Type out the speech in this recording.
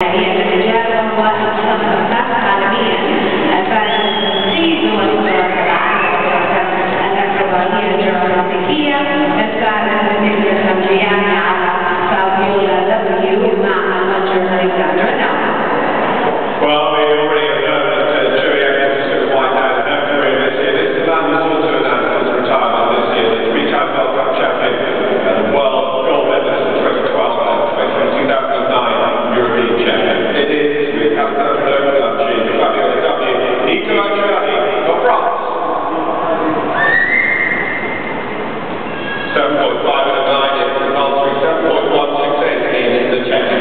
Yeah. 7.5 and a 9 in compulsory, 7.16 in the check.